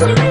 Bye.